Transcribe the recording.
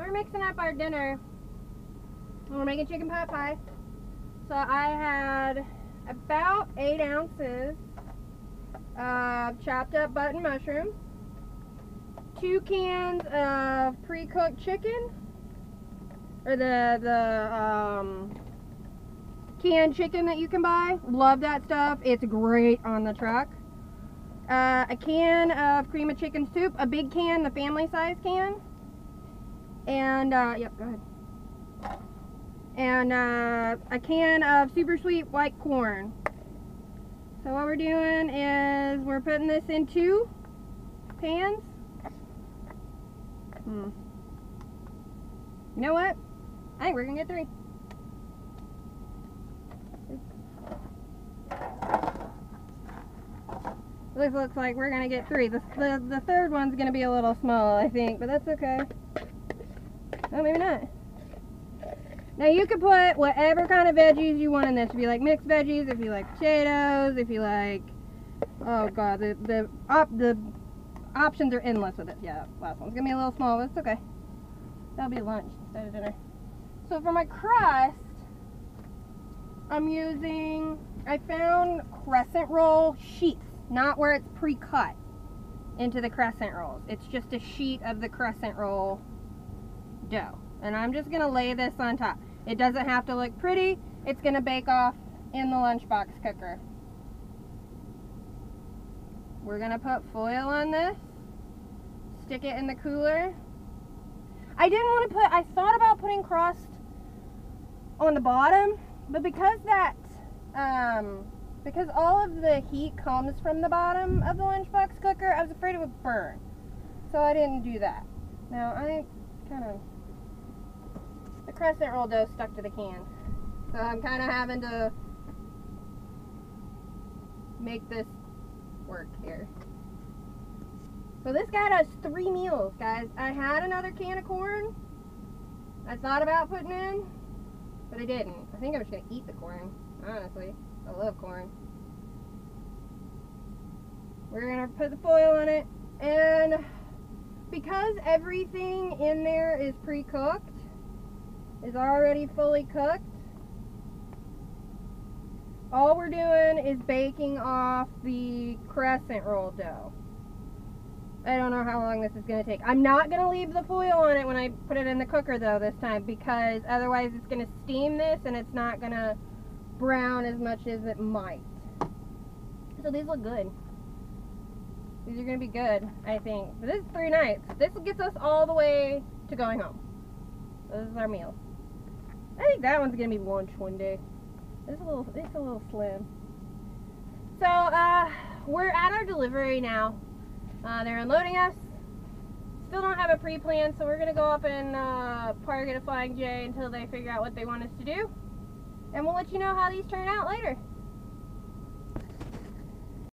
we're mixing up our dinner. We're making chicken pot pie. So I had about eight ounces of chopped up button mushrooms, two cans of pre-cooked chicken, or the the um, canned chicken that you can buy. Love that stuff. It's great on the truck. Uh, a can of cream of chicken soup, a big can, the family size can. And, uh, yep, go ahead. And uh, a can of super sweet white corn. So what we're doing is we're putting this in two pans. Hmm. You know what? I think we're gonna get three. This looks like we're gonna get three. The, the, the third one's gonna be a little small, I think, but that's okay. Oh, maybe not. Now you can put whatever kind of veggies you want in this. If you like mixed veggies, if you like potatoes, if you like, oh god, the the op the options are endless with it. Yeah, last one's gonna be a little small, but it's okay. That'll be lunch instead of dinner. So for my crust, I'm using. I found crescent roll sheets, not where it's pre-cut into the crescent rolls. It's just a sheet of the crescent roll dough. And I'm just to lay this on top. It doesn't have to look pretty. It's to bake off in the lunchbox cooker. We're to put foil on this. Stick it in the cooler. I didn't want to put, I thought about putting crust on the bottom, but because that, um, because all of the heat comes from the bottom of the lunchbox cooker, I was afraid it would burn. So I didn't do that. Now I kind of crescent roll dough stuck to the can. So I'm kind of having to make this work here. So this guy does three meals, guys. I had another can of corn. I thought about putting in, but I didn't. I think I'm just going to eat the corn, honestly. I love corn. We're going to put the foil on it. And because everything in there is pre-cooked, is already fully cooked. All we're doing is baking off the crescent roll dough. I don't know how long this is going to take. I'm not going to leave the foil on it when I put it in the cooker though this time because otherwise it's going to steam this and it's not going to brown as much as it might. So these look good. These are going to be good, I think. But this is three nights. This gets us all the way to going home. This is our meal. I think that one's gonna be lunch one day. It's a little, it's a little slim. So uh, we're at our delivery now. Uh, they're unloading us. Still don't have a pre-plan, so we're gonna go up and uh, park at a Flying J until they figure out what they want us to do, and we'll let you know how these turn out later.